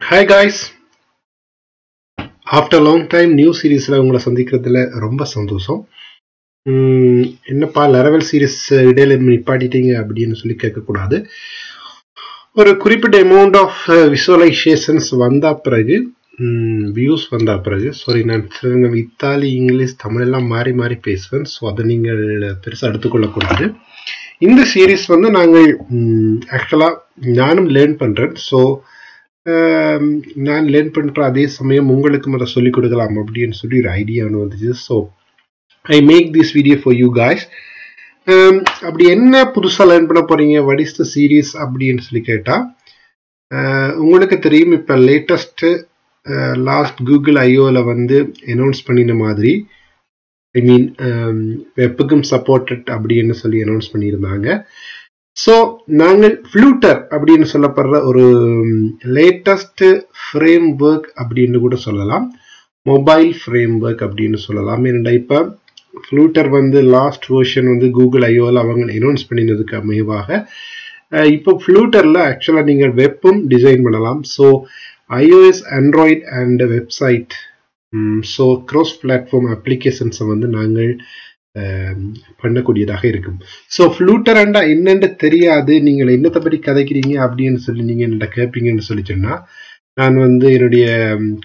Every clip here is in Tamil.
Hi guys after long time new சீரீஸில் உங்களை சந்திக்கிறதுல ரொம்ப சந்தோஷம். உம், என்னப்பா லெரவல் சீரீஸ் இடையில நிப்பாட்டிட்டீங்க அப்படின்னு சொல்லி கேட்கக்கூடாது. ஒரு குறிப்பிட்ட அமௌண்ட் ஆஃப் விசுவலைசேஷன்ஸ் வந்த பிறகு வியூஸ் வந்த பிறகு சாரி நான் சில இத்தாலி இங்கிலீஷ் தமிழ் எல்லாம் மாறி மாறி பேசுவேன். ஸோ அதை நீங்கள் uh, பெருசாக எடுத்துக்கொள்ளக்கூடாது. இந்த சீரீஸ் வந்து நாங்கள் ஆக்சுவலாக நானும் லேர்ன் பண்ணுறேன் ஸோ நான் லேர்ன் பண்ணுற அதே சமயம் உங்களுக்கும் அதை சொல்லிக் கொடுக்கலாம் அப்படின்னு சொல்லி ஒரு ஐடியா ஒன்று வந்துச்சு. So I make this video for you guys அப்படி என்ன புதுசாக லேர்ன் பண்ண போகிறீங்க வாட் இஸ் த சீரீஸ் அப்படின்னு சொல்லி கேட்டால் உங்களுக்கு தெரியும் இப்போ லேட்டஸ்ட்டு லாஸ்ட் கூகுள் ஐஓவில் வந்து அனௌன்ஸ் பண்ணின மாதிரி ஐ மீன் வெப்புக்கும் சப்போர்ட்டட் அப்படின்னு சொல்லி அனௌன்ஸ் பண்ணியிருந்தாங்க. ஸோ நாங்கள் ஃப்ளூட்டர் அப்படின்னு சொல்லப்படுற ஒரு லேட்டஸ்ட் ஃப்ரேம் ஒர்க் அப்படின்னு கூட சொல்லலாம். மொபைல் ஃப்ரேம் ஒர்க் அப்படின்னு சொல்லலாம். ஏன்னா இப்போ ஃப்ளூட்டர் வந்து லாஸ்ட் வேர்ஷன் வந்து கூகுள் ஐஓவில் அவங்க அனௌன்ஸ் பண்ணினதுக்கு அமைவாக இப்போ ஃப்ளூட்டரில் ஆக்சுவலாக நீங்கள் வெப்பும் டிசைன் பண்ணலாம். So iOS Android and website so cross platform அப்ளிகேஷன்ஸை வந்து நாங்கள் பண்ணக்கூடியதாக இருக்கும். ஸோ ஃப்ளூட்டரண்டா என்னென்று தெரியாது. நீங்கள் என்னத்தை பற்றி கதைக்கிறீங்க அப்படின்னு சொல்லி நீங்கள் என்னட்ட கேட்பீங்கன்னு சொல்லி சொன்னால் நான் வந்து என்னுடைய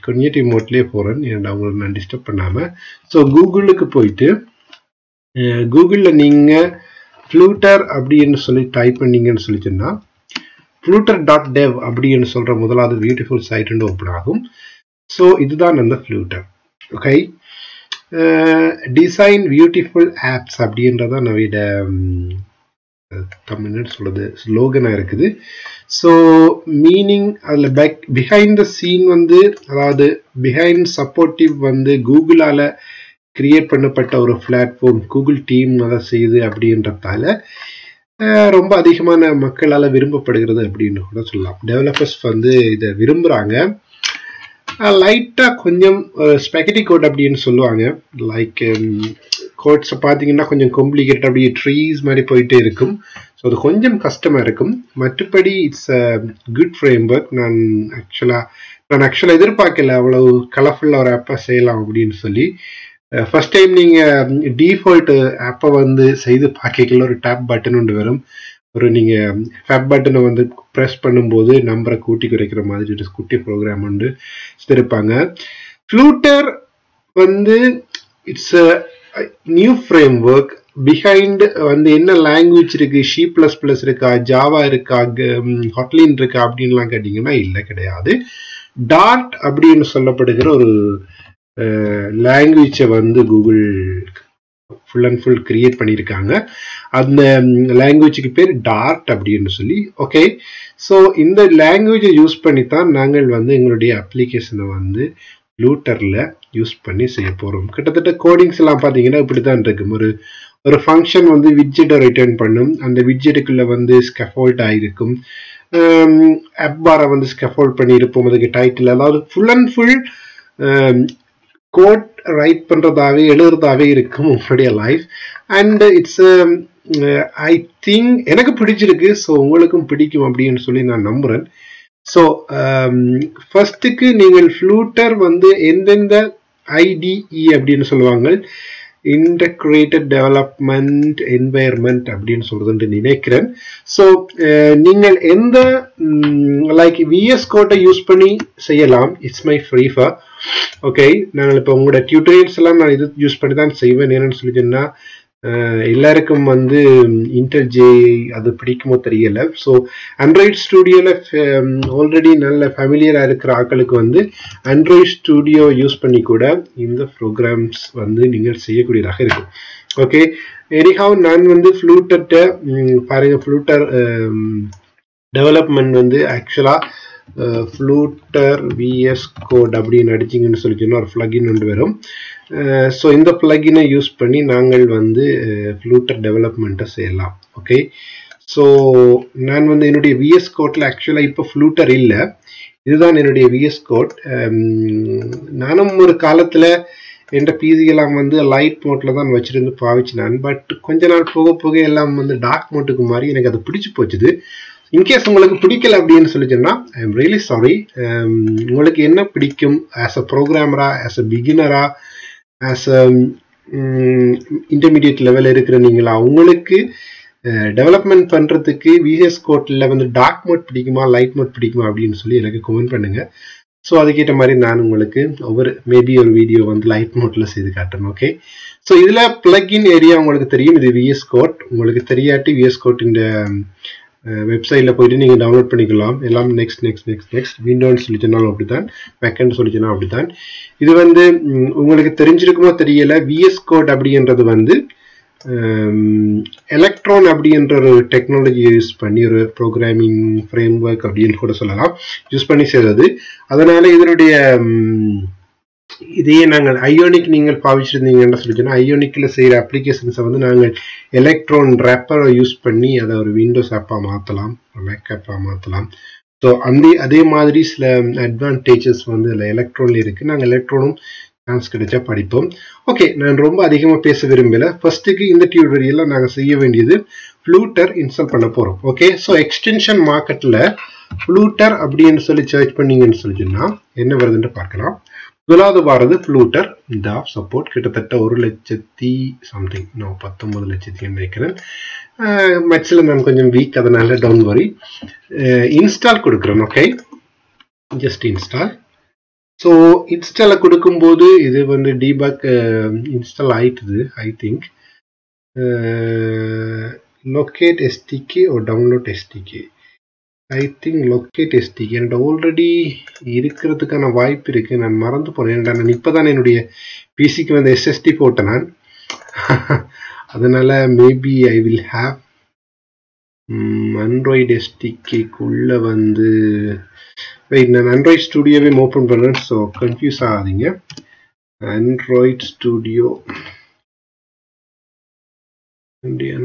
கம்யூனிட்டி மோட்லேயே போகிறேன் என்னோட அவங்களை நான் டிஸ்டர்ப் பண்ணாமல் ஸோ கூகுளுக்கு போயிட்டு கூகுளில் நீங்கள் ஃப்ளூட்டர் அப்படின்னு சொல்லி டைப் பண்ணீங்கன்னு சொல்லி சொன்னால் ஃப்ளூட்டர் டாட் டெவ் அப்படின்னு சொல்கிற முதலாவது பியூட்டிஃபுல் சைட்டுன்னு ஓப்பன் ஆகும். ஸோ இதுதான் அந்த Flutter okay design beautiful apps அப்படின்றத நவிட தமிழ்னு சொல்லுது ஸ்லோகனாக இருக்குது. ஸோ மீனிங் அதில் பேக் பிஹைண்ட் த சீன் வந்து அதாவது பிஹைண்ட் சப்போர்ட்டிவ் வந்து கூகுளால் கிரியேட் பண்ணப்பட்ட ஒரு பிளாட்ஃபார்ம் கூகுள் டீம் அதை செய்யுது அப்படின்றதால ரொம்ப அதிகமான மக்களால் விரும்பப்படுகிறது அப்படின்னு கூட சொல்லலாம். டெவலப்பர்ஸ் வந்து இதை விரும்புகிறாங்க லைட்டாக கொஞ்சம் ஸ்பெகட்டி கோட் அப்படின்னு சொல்லுவாங்க. லைக் கோட்ஸை um, பார்த்தீங்கன்னா கொஞ்சம் காம்ப்ளிகேட் அப்படியே ட்ரீஸ் மாதிரி போயிட்டே இருக்கும். ஸோ அது கொஞ்சம் கஷ்டமாக இருக்கும். மற்றபடி it's a good framework நான் ஆக்சுவலாக நான் ஆக்சுவலாக எதிர்பார்க்கல அவ்வளவு கலர்ஃபுல்லாக ஒரு ஆப்பை செய்யலாம் அப்படின்னு சொல்லி. ஃபர்ஸ்ட் டைம் நீங்கள் டிஃபால்ட் ஆப்பை வந்து செய்து பார்க்கல ஒரு டேப் பட்டன் ஒன்று வரும். ஒரு நீங்கள் ஃபேப் பட்டனை வந்து ப்ரெஸ் பண்ணும்போது நம்பரை கூட்டி குறைக்கிற மாதிரி ஒரு குட்டி ப்ரோக்ராம் வந்து வச்சுருப்பாங்க ஃப்ளூட்டர் வந்து it's a new framework behind வந்து என்ன லாங்குவேஜ் இருக்கு? ஷி பிளஸ் பிளஸ் இருக்கா? ஜாவா இருக்கா? ஹாட்லின் இருக்கா? அப்படின்லாம் கேட்டிங்கன்னா இல்லை கிடையாது. டார்ட் அப்படின்னு சொல்லப்படுகிற ஒரு லாங்குவேஜை வந்து Google full and full create பண்ணியிருக்காங்க. அந்த லாங்குவேஜுக்கு பேர் டார்ட் அப்படின்னு சொல்லி ஓகே ஸோ இந்த லாங்குவேஜை யூஸ் பண்ணி தான் நாங்கள் வந்து எங்களுடைய அப்ளிகேஷனை வந்து லூட்டரில் யூஸ் பண்ணி செய்ய போகிறோம் கிட்டத்தட்ட கோடிங்ஸ் எல்லாம் பார்த்தீங்கன்னா இப்படி தான் இருக்கும். ஒரு ஒரு ஃபங்க்ஷன் வந்து விட்ஜெட்டை ரிட்டர்ன் பண்ணும். அந்த விட்ஜெட்டுக்குள்ளே வந்து ஸ்கெஃபோல்ட் ஆகிருக்கும் அப்பாரை வந்து ஸ்கெஃபோல்ட் பண்ணியிருப்போம். அதுக்கு டைட்டில் அதாவது full and full code write பண்ணுறதாவே எழுதுறதாவே இருக்கும் உங்களுடைய life and it's I think எனக்கு பிடிச்சிருக்கு ஸோ உங்களுக்கும் பிடிக்கும் அப்படின்னு சொல்லி நான் நம்புகிறேன் ஸோ ஃபர்ஸ்ட்டுக்கு um, நீங்கள் ஃப்ளூட்டர் வந்து எந்தெந்த ஐடிஇ அப்படின்னு சொல்லுவாங்க. இன்டகிரேட்டட் டெவலப்மெண்ட் என்வாயர்மெண்ட் அப்படின்னு சொல்றதுன்னு நினைக்கிறேன். ஸோ நீங்கள் எந்த லைக் விஎஸ் கோட்டை யூஸ் பண்ணி செய்யலாம். இட்ஸ் மை ஃப்ரீஃபா ஓகே நான் இப்போ உங்களோட டியூட்டோரியல்ஸ் எல்லாம் நான் இது யூஸ் பண்ணி தான் செய்வேன். என்னன்னு சொல்லி சொன்னா எல்லாருக்கும் வந்து இன்டர்ஜே அது பிடிக்குமோ தெரியல. ஸோ ஆண்ட்ராய்ட் ஸ்டூடியோவில் ஆல்ரெடி நல்ல ஃபேமிலியராக இருக்கிற ஆட்களுக்கு வந்து ஆண்ட்ராய்ட் ஸ்டூடியோ யூஸ் பண்ணி கூட இந்த ப்ரோக்ராம்ஸ் வந்து நீங்கள் செய்யக்கூடியதாக இருக்கும். ஓகே எரிஹாவ் நான் வந்து ஃப்ளூட்டர்கிட்ட பாருங்கள் ஃப்ளூட்டர் டெவலப்மெண்ட் வந்து ஆக்சுவலாக ஃப்ளூட்டர் விஎஸ் கோட் அப்படின்னு அடிச்சிங்கன்னு சொல்லி சொன்னால் ஒரு ஃப்ளகின் ஒன்று வரும். ஸோ இந்த ஃப்ளகினை யூஸ் பண்ணி நாங்கள் வந்து ஃப்ளூட்டர் டெவலப்மெண்ட்டை செய்யலாம். ஓகே ஸோ நான் வந்து என்னுடைய விஎஸ் கோட்டில் ஆக்சுவலாக இப்போ ஃப்ளூட்டர் இல்லை. இதுதான் என்னுடைய விஎஸ் கோட் நானும் ஒரு காலத்தில் என் பிசி எல்லாம் வந்து லைட் மோட்டில் தான் வச்சிருந்து பாவிச்சினான். பட் கொஞ்ச நாள் போக போக எல்லாம் வந்து டார்க் மோட்டுக்கு மாறி எனக்கு அது பிடிச்சி போச்சுது. இன்கேஸ் உங்களுக்கு பிடிக்கல அப்படின்னு சொல்லி சொன்னால் ஐ எம் ரியலி சாரி உங்களுக்கு என்ன பிடிக்கும் ஆஸ் அ ப்ரோக்ராமரா ஆஸ் அ பிகினரா ஆஸ் அ இன்டர்மீடியட் லெவலில் இருக்கிற நீங்களா? உங்களுக்கு டெவலப்மெண்ட் பண்ணுறதுக்கு விஎஸ் கோட்டில் வந்து டார்க் மோட் பிடிக்குமா லைட் மோட் பிடிக்குமா அப்படின்னு சொல்லி எனக்கு கமெண்ட் பண்ணுங்கள் ஸோ அதுக்கேற்ற மாதிரி நான் உங்களுக்கு ஒவ்வொரு மேபி ஒரு வீடியோ வந்து லைட் மோட்டில் செய்து காட்டுறேன் ஓகே ஸோ இதில் பிளக்இன் ஏரியா உங்களுக்கு தெரியும். இது விஎஸ் கோட் உங்களுக்கு தெரியாட்டி விஎஸ் கோட் இந்த வெப்சைட்ல போயிட்டு நீங்க டவுன்லோட் பண்ணிக்கலாம். எல்லாம் நெக்ஸ்ட் நெக்ஸ்ட் நெக்ஸ்ட் நெக்ஸ்ட் விண்டோன்னு சொல்லி சொன்னாலும் அப்படித்தான். பேக்கெண்ட் சொல்லி அப்படி அப்படித்தான். இது வந்து உங்களுக்கு தெரிஞ்சிருக்குமோ தெரியல. விஎஸ் கோட் அப்படின்றது வந்து எலக்ட்ரான் அப்படின்ற ஒரு டெக்னாலஜி யூஸ் பண்ணி ஒரு ப்ரோக்ராமிங் ஃப்ரேம் ஒர்க் அப்படின்னு கூட சொல்லலாம். யூஸ் பண்ணி செய்தது. அதனால இதனுடைய இதையே நாங்கள் ஐயோனிக் நீங்கள் பாவிச்சிருந்தீங்கன்னு சொல்லி சொன்னால் ஐயோனிக்கில் செய்கிற அப்ளிகேஷன்ஸை வந்து நாங்கள் எலக்ட்ரான் ரேப்பரை யூஸ் பண்ணி அதை ஒரு விண்டோஸ் ஆப்பாக மாற்றலாம் மேக் ஆப்பாக மாற்றலாம் ஸோ அந்த அதே மாதிரி சில அட்வான்டேஜஸ் வந்து இதில் எலக்ட்ரானில் இருக்குது நாங்கள் எலக்ட்ரானும் சான்ஸ் கிடைச்சா படிப்போம். ஓகே நான் ரொம்ப அதிகமாக பேச விரும்பல. ஃபர்ஸ்ட்டுக்கு இந்த டியூட்டோரியலில் நாங்கள் செய்ய வேண்டியது ஃப்ளூட்டர் இன்ஸ்டால் பண்ண போகிறோம் ஓகே ஸோ எக்ஸ்டென்ஷன் மார்க்கெட்டில் ஃப்ளூட்டர் அப்படின்னு சொல்லி சர்ச் பண்ணீங்கன்னு சொல்லி சொன்னால் என்ன வருதுன்னு பார்க்கலாம். முதலாவது வாரது ஃப்ளூட்டர் ஆஃப் சப்போர்ட் கிட்டத்தட்ட ஒரு லட்சத்தி சம்திங் நான் பத்தொன்பது லட்சத்தி நினைக்கிறேன். மேட்ச்சில் நான் கொஞ்சம் வீக் அதனால டவுன் வரி இன்ஸ்டால் கொடுக்குறேன் ஓகே ஜஸ்ட் இன்ஸ்டால் ஸோ இன்ஸ்டாலில் கொடுக்கும்போது இது வந்து டீபக் இன்ஸ்டால் ஆயிட்டுது I think locate SDK oh download SDK I think locate SD என்கிட்ட ஆல்ரெடி இருக்கிறதுக்கான வாய்ப்பு இருக்குது நான் மறந்து போனேன். நான் இப்போ தான் என்னுடைய பிசிக்கு வந்து எஸ்எஸ்டி போட்டேன் நான். அதனால் maybe I will have android எஸ்டிக்குள்ளே வந்து வெயிட் நான் அண்ட்ராய்ட் ஸ்டுடியோவே ஓப்பன் பண்ணுறேன் ஸோ கன்ஃபியூஸ் ஆகாதீங்க. அண்ட்ராய்ட் ஸ்டுடியோ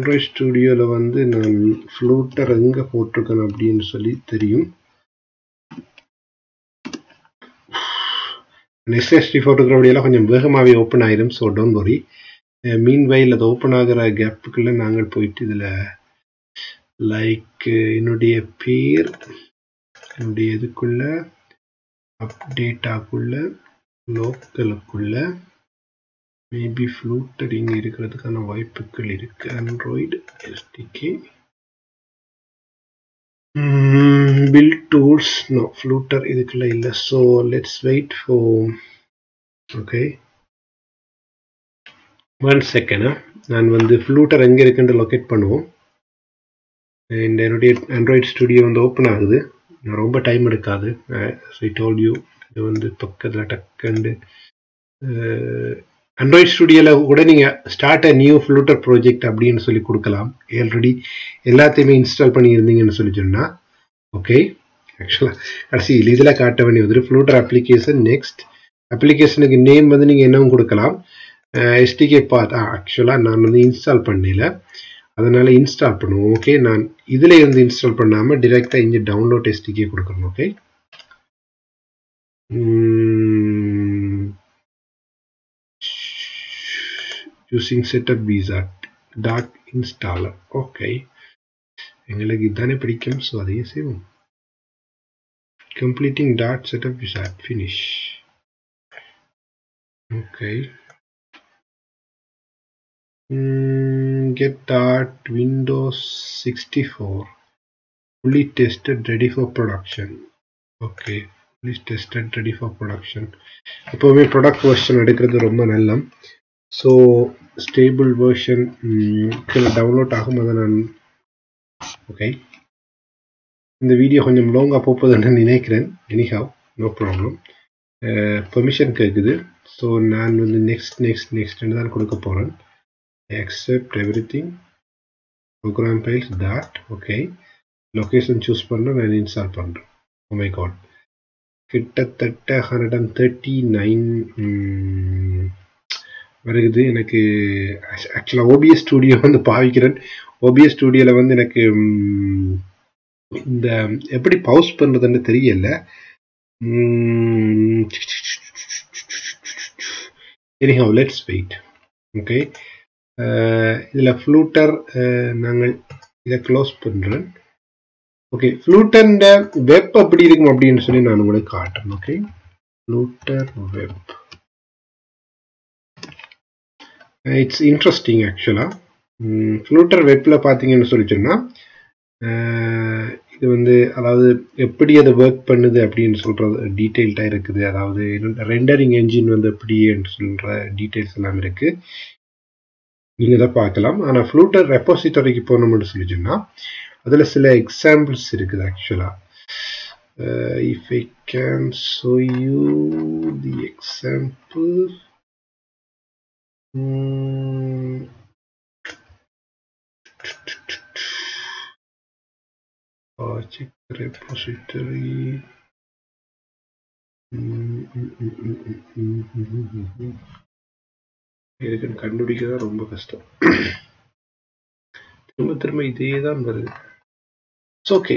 ஆண்ட்ராய்ட் ஸ்டுடியோவில் வந்து நான் ஃப்ளூட்டர் எங்கே போட்டிருக்கேன் அப்படின்னு சொல்லி தெரியும். எஸ்எஸ்டி ஃபோட்டோகிராஃபியெல்லாம் கொஞ்சம் வேகமாகவே ஓப்பன் ஆயிரும் ஸோ டோன்ட் வரி மீன் வயல் அது ஓப்பன் ஆகிற கேப்புக்குள்ளே நாங்கள் போயிட்டு இதில் லைக் uh, என்னுடைய பேர் என்னுடைய இதுக்குள்ள அப்டேட்டாக்குள்ளே லோக்கலுக்குள்ள மேபி ஃப்ளூட்டர் இங்கே இருக்கிறதுக்கான வாய்ப்புகள் இருக்கு. Android SDK build tools no Flutter இதுக்குள்ள இல்லை. So let's wait for okay one second நான் வந்து ஃப்ளூட்டர் எங்கே இருக்குன்னு லொக்கேட் பண்ணுவோம். அண்ட் என்னுடைய ஆண்ட்ராய்ட் ஸ்டுடியோ வந்து ஓப்பன் ஆகுது. ரொம்ப டைம் எடுக்காது. ஐ ஆல் யூ இது வந்து பக்கத்தில் டக்குண்டு uh, ஆண்ட்ராய்ட் ஸ்டுடியோவில் கூட நீங்கள் start a new Flutter project அப்படின்னு சொல்லி கொடுக்கலாம். ஆல்ரெடி எல்லாத்தையுமே இன்ஸ்டால் பண்ணியிருந்தீங்கன்னு சொல்லி சொன்னால் ஓகே ஆக்சுவலாக கடைசி இதில் காட்ட வேண்டிய வந்துட்டு ஃப்ளூட்டர் அப்ளிகேஷன் நெக்ஸ்ட் அப்ளிகேஷனுக்கு நேம் வந்து நீங்கள் என்னவும் கொடுக்கலாம். எஸ்டிகே பாத் ஆக்சுவலாக நான் வந்து இன்ஸ்டால் பண்ணல. அதனால் இன்ஸ்டால் பண்ணுவோம் ஓகே நான் இதில் இருந்து இன்ஸ்டால் பண்ணாமல் டிரெக்டாக இங்கே டவுன்லோட் எஸ்டிகே கொடுக்கணும் okay using setup wizard dot installer. Okay. எங்களுக்கு இதானே பிடிக்கும். ஸோ அதையே செய்வோம். Completing dot setup wizard finish okay get dot windows 64 fully tested ready for production. Okay. Fully tested ready for production. எப்போவுமே ப்ராடக்ட் வெர்ஷன் எடுக்கிறது ரொம்ப நல்ல ஸோ ஸ்டேபிள் வெர்ஷன் டவுன்லோட் ஆகும் அதை நான் ஓகே இந்த வீடியோ கொஞ்சம் லாங்காக போகுதுன்னு நினைக்கிறேன். எனிஹாவ் நோ ப்ராப்ளம் பெர்மிஷன் கேட்குது ஸோ நான் வந்து நெக்ஸ்ட் நெக்ஸ்ட் நெக்ஸ்ட்னு தான் கொடுக்க போகிறேன் accept everything. Program files that okay. Location choose பண்ண நான் இன்ஸ்டால் பண்ணுறேன் ஓ மை காட் கிட்டத்தட்ட ஹண்ட்ரட் அண்ட் தேர்ட்டி நைன் வருகுது எனக்கு ஆக்சுவலாக ஓபிஎஸ் ஸ்டூடியோ வந்து பாவிக்கிறேன். ஓபிஎஸ் ஸ்டூடியோவில் வந்து எனக்கு இந்த எப்படி பவுஸ் பண்ணுறதுன்னு தெரியல. எனிஹவ் லெட்ஸ் வெயிட் ஓகே இதில் ஃப்ளூட்டர் நாங்கள் இதை க்ளோஸ் பண்ணுறேன் ஓகே ஃப்ளூட்டர்ன்ற வெப் எப்படி இருக்கும் அப்படின்னு சொல்லி நான் உங்களுக்கு காட்டுறேன். Okay Flutter web it's interesting ஆக்சுவலாக ஃப்ளூட்டர் வெப்பில் பார்த்தீங்கன்னு சொல்லி சொன்னால் இது வந்து அதாவது எப்படி அதை ஒர்க் பண்ணுது அப்படின்னு சொல்கிறது டீட்டெயில்டாக இருக்குது. அதாவது ரெண்டரிங் என்ஜின் வந்து எப்படின்னு சொல்கிற டீட்டெயில்ஸ் எல்லாம் இருக்குது நீங்கள் தான் பார்க்கலாம். ஆனால் ஃப்ளூட்டர் ரெப்போசிட்டரிக்கு போனோம்னு சொல்லி சொன்னால் அதில் சில எக்ஸாம்பிள்ஸ் இருக்குது ஆக்சுவலாக if I can show you the example project repository இதுக்கு கண்டுபிடிக்க தான் ரொம்ப கஷ்டம் திரும்ப திரும்ப இதே தான் வருது okay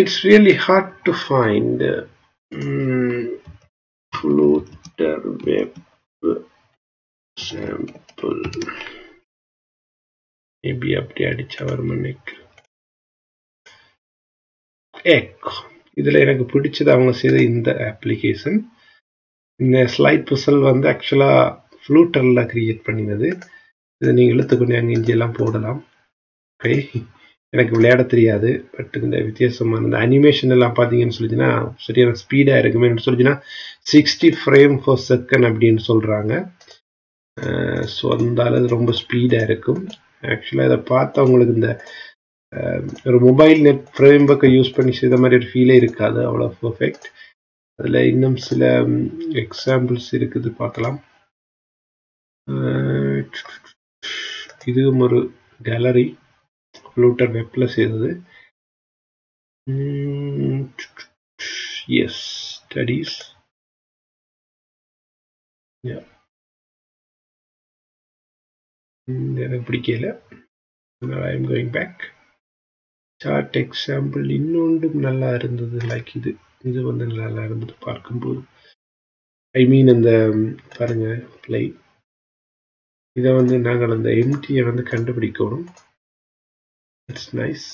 it's really hard to find um, Flutter web sample. Maybe அப்படி அடிச்சா வரும் நினைக்கிறேன் ஏக் இதில் எனக்கு பிடிச்சது அவங்க செய்த இந்த அப்ளிகேஷன் இந்த ஸ்லைட் புசல் வந்து ஆக்சுவலாக ஃப்ளூட்டரில் க்ரியேட் பண்ணினது. இதை நீங்கள் இழுத்துக்கொண்டு அங்கே இஞ்சியெல்லாம் போடலாம். ஓகே எனக்கு விளையாட தெரியாது பட் இந்த வித்தியாசமான இந்த அனிமேஷன் எல்லாம் பார்த்தீங்கன்னு சொல்லிச்சுன்னா சரியான ஸ்பீடாக இருக்குமே சொல்லிச்சுன்னா சிக்ஸ்டி ஃப்ரேம் ஃபர் செகண்ட் அப்படின்னு சொல்கிறாங்க ஸோ அந்த அளவு ரொம்ப ஸ்பீடாக இருக்கும். ஆக்சுவலாக இதை பார்த்தா உங்களுக்கு இந்த ஒரு மொபைல் நெட் ஃப்ரேம் ஒர்க்கை யூஸ் பண்ணி செய்த மாதிரி ஒரு ஃபீலே இருக்காது அவ்வளோ பர்ஃபெக்ட் அதில் இன்னும் சில எக்ஸாம்பிள்ஸ் இருக்குது பார்க்கலாம். இதுவும் ஒரு கேலரி ஃப்ளூட்டர் வெப்பில் செய்தது எஸ் ஸ்டடீஸ் எனக்கு பிடிக்கல I am going back chart example இன்னொன்றும் நல்லா இருந்தது லைக் இது இது வந்து நல்லா இருந்தது பார்க்கும்போது ஐ மீன் அந்த பாருங்க பிளை இதை வந்து நாங்கள் அந்த எம்டியை வந்து கண்டுபிடிக்கணும் இட்ஸ் நைஸ்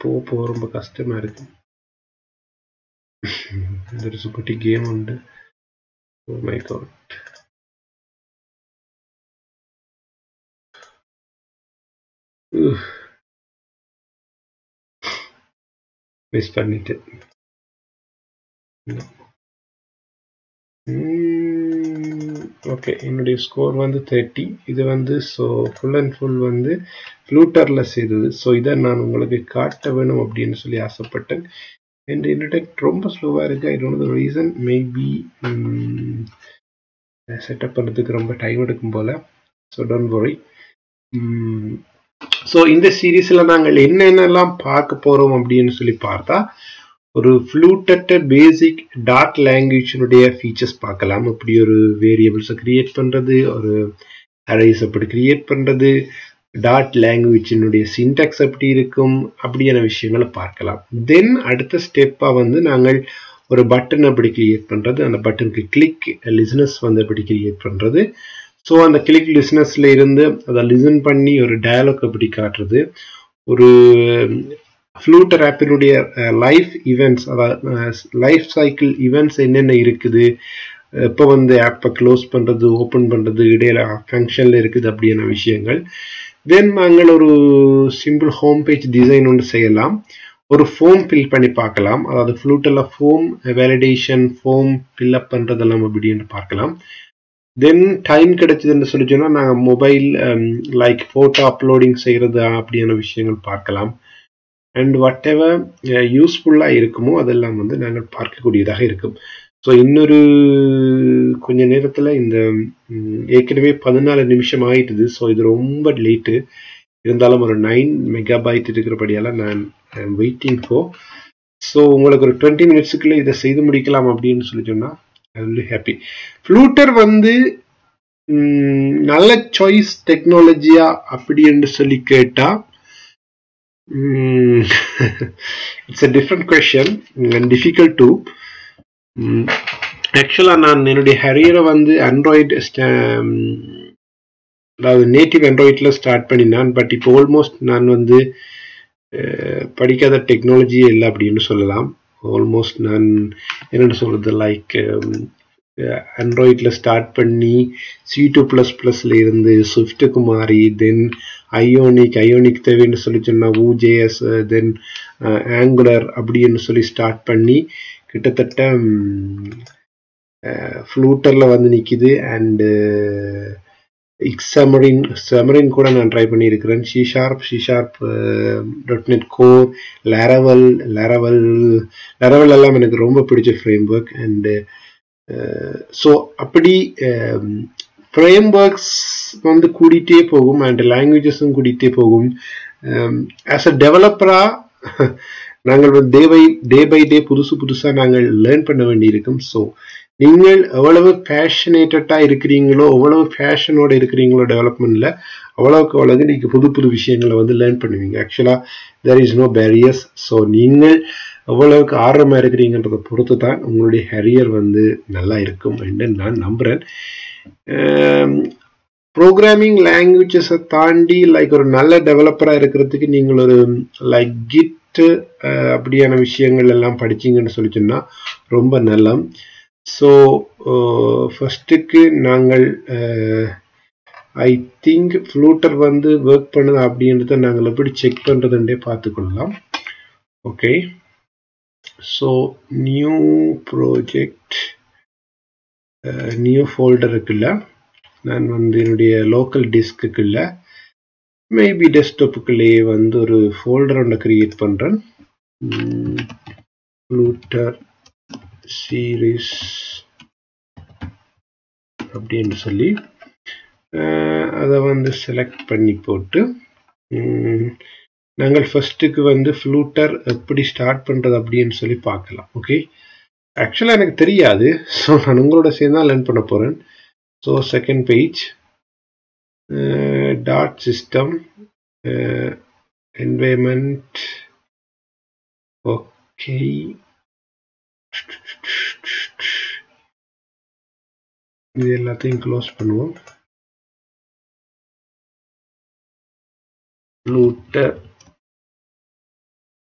போக போக ரொம்ப கஷ்டமாக இருக்கு. ஒரு குட்டி கேம் உண்டு. ஓ மை காட் மிஸ் பண்ணிட்டேன். ஓகே என்னுடைய ஸ்கோர் வந்து தேர்ட்டி இது வந்து ஸோ ஃபுல் அண்ட் ஃபுல் வந்து ஃப்ளூட்டரில் செய்தது ஸோ இதை நான் உங்களுக்கு காட்ட வேணும் அப்படின்னு சொல்லி ஆசைப்பட்டேன். அண்ட் இன்டர்நெட் ரொம்ப ஸ்லோவாக இருக்குது இது ஒன் ரீசன் மேபி செட்டப் பண்ணுறதுக்கு ரொம்ப டைம் எடுக்கும் போல். ஸோ டோன்ட் வரி ஸோ இந்த சீரீஸில் நாங்கள் என்னென்னலாம் பார்க்க போகிறோம் அப்படின்னு சொல்லி பார்த்தா ஒரு ஃப்ளூட்டட் பேசிக் டாட் லாங்குவேஜினுடைய ஃபீச்சர்ஸ் பார்க்கலாம். அப்படி ஒரு வேரியபிள்ஸை க்ரியேட் பண்ணுறது ஒரு அரேஸ் அப்படி க்ரியேட் பண்ணுறது டாட் லாங்குவேஜினுடைய சின்டாக்ஸ் எப்படி இருக்கும் அப்படியான விஷயங்களை பார்க்கலாம். தென் அடுத்த ஸ்டெப்பாக வந்து நாங்கள் ஒரு பட்டன் அப்படி கிரியேட் பண்ணுறது அந்த பட்டனுக்கு கிளிக் லிஸ்னஸ் வந்து அப்படி கிரியேட் பண்ணுறது ஸோ அந்த கிளிக் லிஸ்னஸில் இருந்து அதை லிசன் பண்ணி ஒரு டயலாக் அப்படி காட்டுறது. ஒரு ஃப்ளூட்டர் ஆப்பினுடைய லைஃப் ஈவெண்ட்ஸ் அதாவது லைஃப் சைக்கிள் ஈவெண்ட்ஸ் என்னென்ன இருக்குது? எப்போ வந்து ஆப்பை க்ளோஸ் பண்ணுறது ஓப்பன் பண்ணுறது இடையில ஃபங்க்ஷனில் இருக்குது அப்படியான விஷயங்கள். தென் நாங்கள் ஒரு சிம்பிள் ஹோம் பேஜ் டிசைன் ஒன்று செய்யலாம். ஒரு ஃபோம் ஃபில் பண்ணி பார்க்கலாம். அதாவது ஃப்ளூட்டில் form validation form fill up பண்ணுறதெல்லாம் அப்படின்னு பார்க்கலாம். தென் டைம் கிடைச்சதுன்னு சொல்லி சொன்னால் நாங்கள் மொபைல் லைக் ஃபோட்டோ அப்லோடிங் செய்கிறது அப்படியான விஷயங்கள் பார்க்கலாம். அண்ட் வாட் எவர் யூஸ்ஃபுல்லாக இருக்குமோ அதெல்லாம் வந்து நாங்கள் பார்க்கக்கூடியதாக இருக்கும். ஸோ இன்னொரு கொஞ்ச நேரத்தில் இந்த ஏற்கனவே பதினாலு நிமிஷம் ஆயிட்டுது. ஸோ இது ரொம்ப லேட்டு இருந்தாலும் ஒரு நைன் மெகா மெகாபைட் இருக்கிறபடியால் நான் வெயிட்டிங் ஃபோ ஸோ உங்களுக்கு ஒரு டுவெண்ட்டி மினிட்ஸுக்குள்ளே இதை செய்து முடிக்கலாம் அப்படின்னு சொல்லி சொன்னால் ஐ ஹாப்பி ஃப்ளூட்டர் வந்து நல்ல சாய்ஸ் டெக்னாலஜியா அப்படின்னு சொல்லி கேட்டால் it's a different question and difficult to ஆக்சுவலாக நான் என்னுடைய ஹரியரை வந்து ஆண்ட்ராய்டு um, அதாவது நேட்டிவ் ஆண்ட்ராய்டில் ஸ்டார்ட் பண்ணினான். பட் இப்போ ஆல்மோஸ்ட் நான் வந்து படிக்காத டெக்னாலஜி இல்லை அப்படின்னு சொல்லலாம். ஆல்மோஸ்ட் நான் என்னென்னு சொல்கிறது லைக் ஆண்ட்ராய்டில் ஸ்டார்ட் பண்ணி சி டூ ப்ளஸ் ப்ளஸில் இருந்து ஸ்விஃப்ட்டுக்கு மாறி தென் ஐயோனிக் ஐயோனிக் தேவைன்னு சொல்லி சொன்னால் ஊஜேஎஸ் தென் ஆங்குலர் அப்படின்னு சொல்லி ஸ்டார்ட் பண்ணி கிட்டத்தட்ட ஃப்ளூட்டரில் uh, வந்து நிற்கிது அண்டு எக்ஸமரின் செமரின் கூட நான் ட்ரை பண்ணியிருக்கிறேன். C sharp sharp C sharp dot net core Laravel Laravel Laravel எல்லாம் எனக்கு ரொம்ப பிடிச்ச ஃப்ரேம் ஒர்க் அண்டு ஸோ அப்படி um, ஃப்ரேம் ஒர்க்ஸ் வந்து கூடிட்டே போகும் அண்ட் லாங்குவேஜஸும் கூடிட்டே போகும். ஆஸ் அ டெவலப்பராக நாங்கள் வந்து day by day by day புதுசு புதுசாக நாங்கள் லேர்ன் பண்ண வேண்டியிருக்கும். ஸோ நீங்கள் எவ்வளவு பேஷனேட்டடாக இருக்கிறீங்களோ எவ்வளவு பேஷனோட இருக்கிறீங்களோ டெவலப்மெண்ட்டில் அவ்வளவுக்கு அவ்வளவு நீங்கள் புது புது விஷயங்களை வந்து லேர்ன் பண்ணுவீங்க. ஆக்சுவலாக there is no barriers so நீங்கள் எவ்வளவுக்கு ஆர்வமாக இருக்கிறீங்கன்றதை பொறுத்து தான் உங்களுடைய ஹரியர் வந்து நல்லா இருக்கும் என்று நான் நம்புகிறேன் Um, ப்ரோக்ராமிங் லாங்குவேஜஸை தாண்டி லைக் ஒரு நல்ல டெவலப்பராக இருக்கிறதுக்கு நீங்கள் ஒரு லைக் கிட்டு அப்படியான விஷயங்கள் எல்லாம் படிச்சிங்கன்னு சொல்லி சொன்னால் ரொம்ப நல்லம். ஸோ ஃபஸ்ட்டுக்கு நாங்கள் ஐ திங்க் ஃப்ளூட்டர் வந்து ஒர்க் பண்ணுது அப்படின்றத நாங்கள் எப்படி செக் பண்ணுறதுன்றே பார்த்துக்கொள்ளலாம். Okay so new project new folder இருக்குல்ல நான் வந்து என்னுடைய லோக்கல் டிஸ்க்குள்ள மேபி டெஸ்க்டாப்புக்குள்ளேயே வந்து ஒரு ஃபோல்டர் ஒன்றை க்ரியேட் பண்ணுறேன் ஃப்ளூட்டர் சீரீஸ் அப்படின்னு சொல்லி அதை வந்து செலக்ட் பண்ணி போட்டு நாங்கள் ஃபஸ்ட்டுக்கு வந்து ஃப்ளூட்டர் எப்படி ஸ்டார்ட் பண்ணுறது அப்படின்னு சொல்லி பார்க்கலாம் ஓகே ஆக்சுவலாக எனக்கு தெரியாது. ஸோ நான் உங்களோட சேர்ந்து தான் லேர்ன் பண்ண போகிறேன் so second page dot system environment okay இது எல்லாத்தையும் க்ளோஸ் பண்ணுவோம். Looter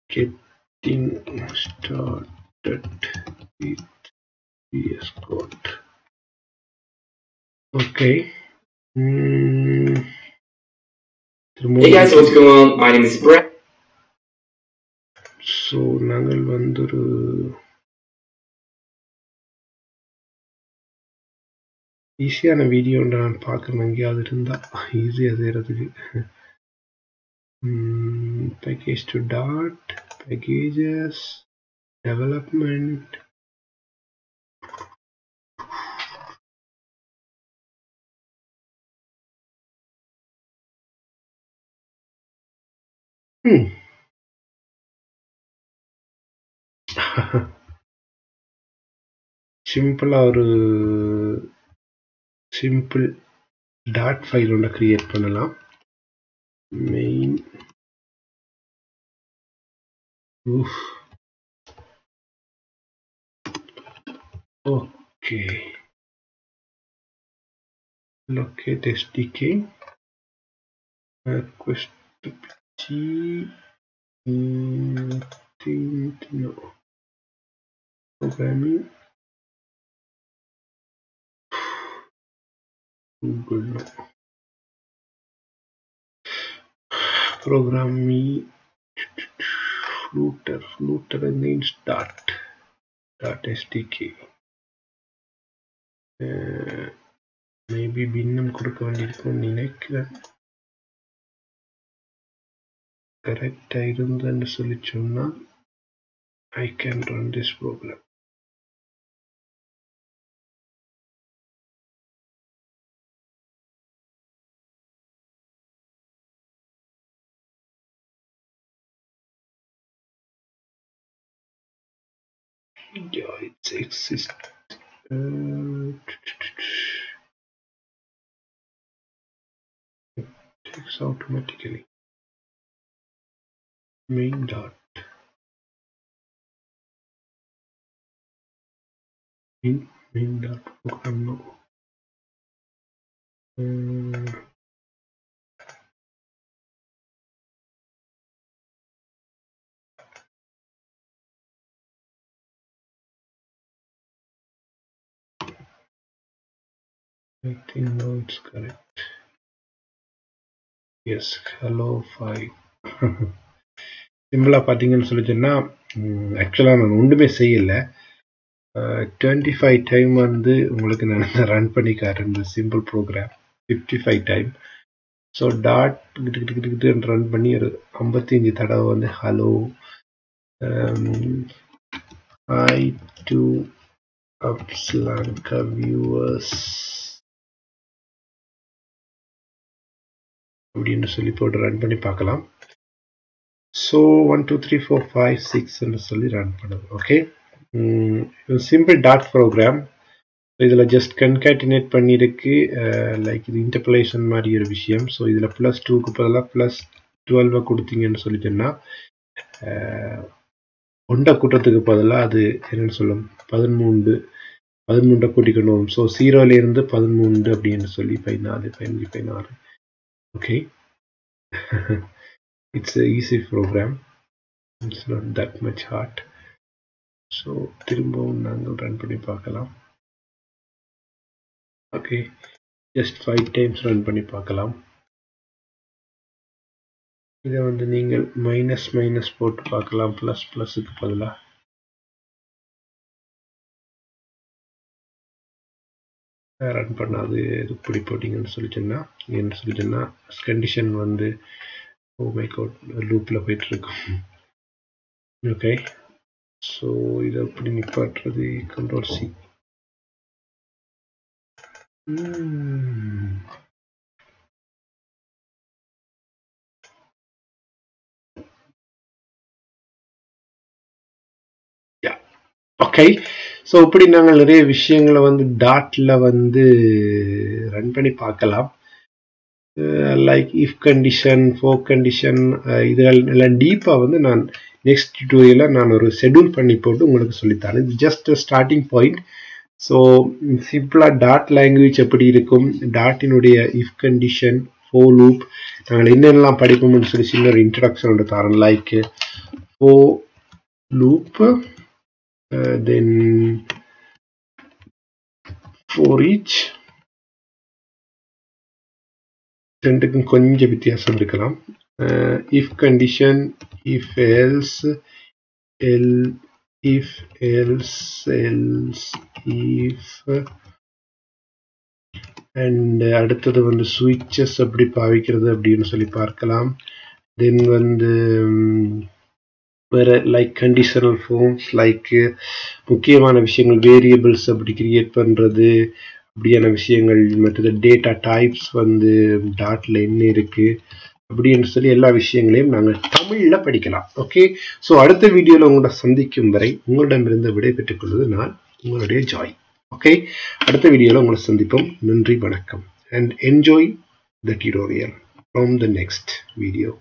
getting started. VS Code. Okay. Mm. Hey guys, what's going on? My name is Brett. So நாங்கள் வந்து ஒரு ஈஸியான வீடியோ நான் பார்க்கணும் எங்கேயாவது இருந்தால் ஈஸியாக செய்கிறதுக்கு Mm, package to dot packages Hmm. சிம்பிளா ஒரு சிம்பிள் டாட் ஃபைல் ஒன்று கிரியேட் பண்ணலாம் மெயின் ஊஃப் okay locate SDK request T integral programming programming flutter flutter means dot dot sdk uh, maybe binnam kodukka vendirukku ninekkiren கரெக்டாக இருந்தேன்னு சொல்லி சொன்னால் I can run this program yeah it's exist uh, it takes automatically main dot. In main dot. Program no uh, I think now it's correct. Yes hello five சிம்பிளாக பார்த்தீங்கன்னு சொல்லி சொன்னால் ஆக்சுவலாக நான் ஒன்றுமே செய்யலை. டுவெண்ட்டி ஃபைவ் டைம் வந்து உங்களுக்கு நான் ரன் பண்ணி காட்டுறேன் இந்த simple program fifty five time so dot கிட்டு கிட்டு கிட்டு கிட்டு ரன் பண்ணி ஒரு ஐம்பத்தஞ்சு தடவை வந்து ஹலோ ஐ டு அப்ஸ்லாங்கா வியூவர்ஸ் அப்படின்னு சொல்லி போட்டு ரன் பண்ணி பார்க்கலாம். So one two three four five சிக்ஸ்ன்னு சொல்லி ரன் பண்ணுது. ஓகே சிம்பிள் டாட் ப்ரோக்ராம் இதில் ஜஸ்ட் கன்கேட்டினேட் பண்ணியிருக்கு லைக் இது இன்டர்பலேஷன் மாதிரி ஒரு விஷயம். ஸோ இதில் ப்ளஸ் டூக்கு பதிலாக ப்ளஸ் டுவெல்வை கொடுத்தீங்கன்னு சொல்லிட்டேன்னா ஒன்றை கூட்டத்துக்கு பதிலாக அது என்னென்னு சொல்லும்? பதிமூன்று. பதிமூன்றை கூட்டிக்கணும். ஸோ ஜீரோலேருந்து பதிமூன்று அப்படின்னு சொல்லி பதினாலு பதினஞ்சு பதினாறு. Okay it's easy program it's not that much hard so திரும்பவும் நாங்கள் ரன் பண்ணி பார்க்கலாம். Okay just five times run பண்ணி பார்க்கலாம். இதை வந்து நீங்கள் மைனஸ் மைனஸ் போட்டு பார்க்கலாம். ப்ளஸ் ப்ளஸுக்கு பதிலாக ரன் பண்ணாது. இது இப்படி போட்டிங்கன்னு சொல்லி சொன்னால் என்ன சொல்லிட்டேன்னா கண்டிஷன் வந்து Oh ஓ மை கோட் லூப்பில் போயிட்டுருக்கும் ஓகே ஸோ இதை எப்படி நிப்பாட்டுறது? கண்ட்ரோல் சி ஓகே ஸோ இப்படி நாங்கள் நிறைய விஷயங்களை வந்து டாட்டில் வந்து ரன் பண்ணி பார்க்கலாம். Like if condition for condition இதெல்லாம் எல்லாம் டீப்பாக வந்து நான் நெக்ஸ்ட் டியூட்டோரியலில் நான் ஒரு ஷெடியூல் பண்ணி போட்டு உங்களுக்கு சொல்லித்தரேன். இது ஜஸ்ட் ஸ்டார்டிங் பாயிண்ட் ஸோ சிம்பிளாக டாட் லாங்குவேஜ் எப்படி இருக்கும்? டாட்டினுடைய இஃப் கண்டிஷன் ஃபோ லூப் நாங்கள் என்னென்னலாம் படிப்போம்னு சொல்லி சின்ன ஒரு இன்ட்ரடக்ஷன் தரேன். லைக் ஃபோ லூப் தென் ஃபோர் ஈச் ரெண்டுக்கும் கொஞ்சம் வித்தியாசம் இருக்கலாம். If condition if else else if else else if and அடுத்தது வந்து சுவிட்சஸ் எப்படி பாவிக்கிறது அப்படின்னு சொல்லி பார்க்கலாம். தென் வந்து வேற லைக் கண்டிஷனல் ஃபார்ம்ஸ் லைக் முக்கியமான விஷயங்கள் வேரியபிள்ஸ் அப்படி கிரியேட் பண்ணுறது அப்படியான விஷயங்கள் மற்றது டேட்டா டைப்ஸ் வந்து டாட்டில் என்ன இருக்குது அப்படின்னு சொல்லி எல்லா விஷயங்களையும் நாங்கள் தமிழில் படிக்கலாம். ஓகே ஸோ அடுத்த வீடியோவில் உங்களோட சந்திக்கும் வரை உங்களிடமிருந்து விடைபெற்றுக் கொள்வது நான் உங்களுடைய ஜாய். ஓகே அடுத்த வீடியோவில் உங்களை சந்திப்போம். நன்றி வணக்கம். And enjoy the tutorial from the next video